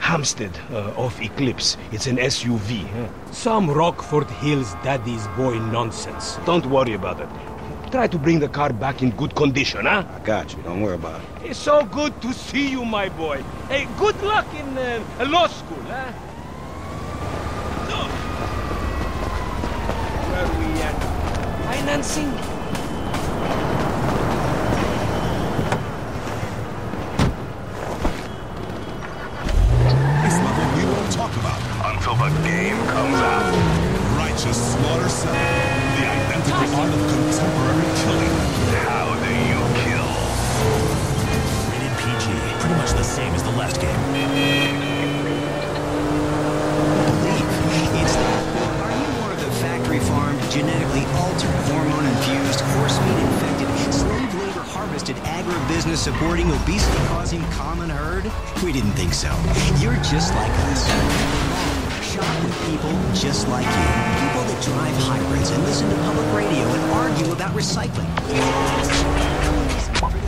Hampstead uh, off Eclipse. It's an SUV. Huh? Some Rockford Hills daddy's boy nonsense. Don't worry about it. Try to bring the car back in good condition, huh? I got you. Don't worry about it. It's so good to see you, my boy. Hey, good luck in uh, law school, huh? Where are we at? Financing? This level we won't talk about Until the game comes out. Righteous Slaughter 7. The identical art of contemporary killing. How do you kill? Rated PG. Pretty much the same as the last game. Supporting, obesity causing common herd? We didn't think so. You're just like us. Shop with people just like you. People that drive hybrids and listen to public radio and argue about recycling.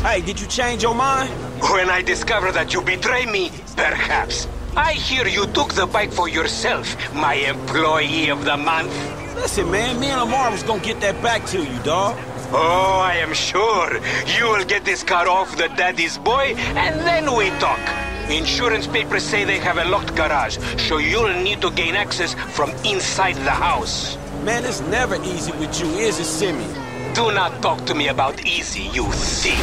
Hey, did you change your mind? When I discover that you betray me, perhaps. I hear you took the bike for yourself, my employee of the month. Listen, man, me and Lamar was gonna get that back to you, dawg. Oh, I am sure. You will get this car off the daddy's boy, and then we talk. Insurance papers say they have a locked garage, so you'll need to gain access from inside the house. Man, it's never easy with you, is it, Simeon? Do not talk to me about easy, you thief.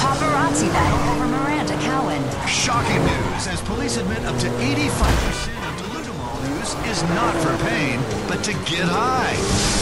Paparazzi battle over Miranda Cowan. Shocking news as police admit up to 85% of Delutamol use is not for pain, but to get high.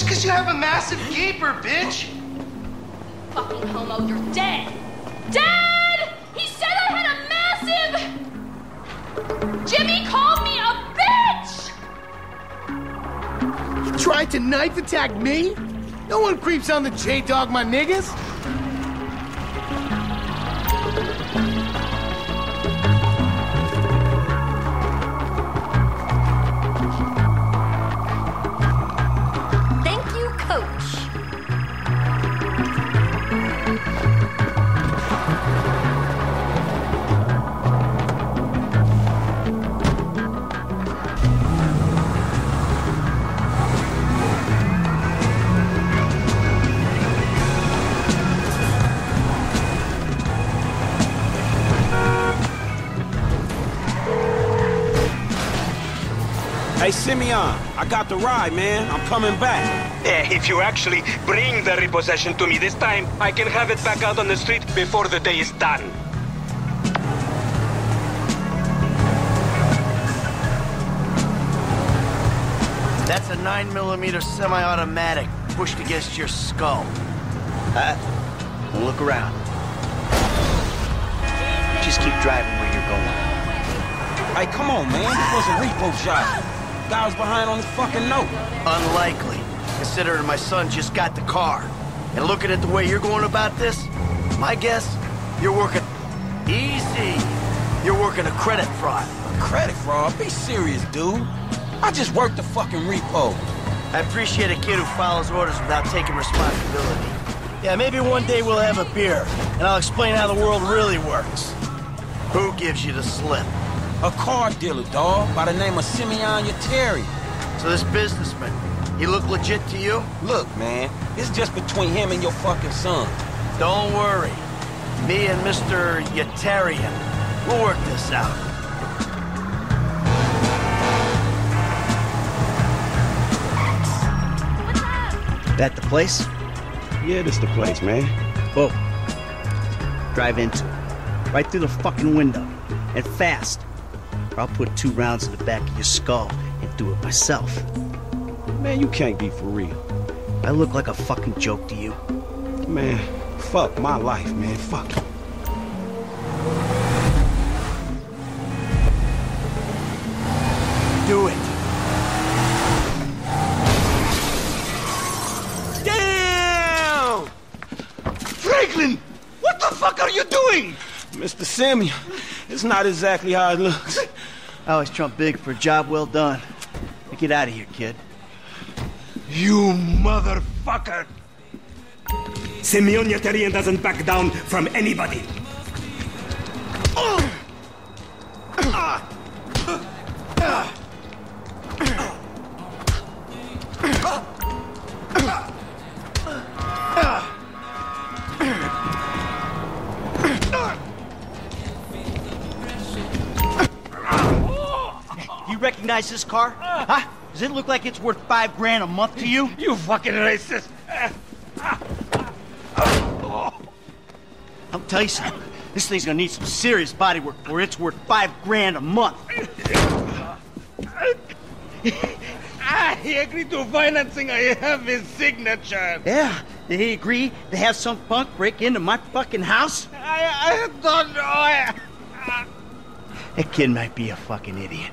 Just because you have a massive gaper, bitch. Fucking homo, you're dead. Dad! He said I had a massive. Jimmy called me a bitch. You tried to knife attack me? No one creeps on the J Dog, my niggas. Hey, Simeon, I got the ride, man. I'm coming back. Eh, if you actually bring the repossession to me this time, I can have it back out on the street before the day is done. That's a 9mm semi-automatic pushed against your skull. Huh? Look around. Just keep driving where you're going. Hey, come on, man. This was a repo shot. Guy was behind on his fucking note. Unlikely. Considering my son just got the car. And looking at the way you're going about this, my guess, you're working easy. You're working a credit fraud. A Credit fraud? Be serious, dude. I just worked the fucking repo. I appreciate a kid who follows orders without taking responsibility. Yeah, maybe one day we'll have a beer, and I'll explain how the world really works. Who gives you the slip? A car dealer, dawg, by the name of Simeon Yetarian. So this businessman, he look legit to you? Look, man, it's just between him and your fucking son. Don't worry. Me and Mr. Yetarian, we'll work this out. That the place? Yeah, this the place, man. Whoa. Drive into it. Right through the fucking window. And fast. Or I'll put two rounds in the back of your skull and do it myself. Man, you can't be for real. I look like a fucking joke to you. Man, fuck my life, man. Fuck it. Do it. Damn! Franklin! What the fuck are you doing? Mr. Samuel, it's not exactly how it looks. I always trump big for a job well done. Now get out of here, kid. You motherfucker! Simeon Yetarian doesn't back down from anybody. Recognize this car? Ah. Huh? Does it look like it's worth five grand a month to you? You fucking racist! I'll tell you something. This thing's gonna need some serious body work for it's worth five grand a month. Ah, I agreed to financing. I have his signature. Yeah, did he agree to have some punk break into my fucking house? I, I don't know. I... That kid might be a fucking idiot.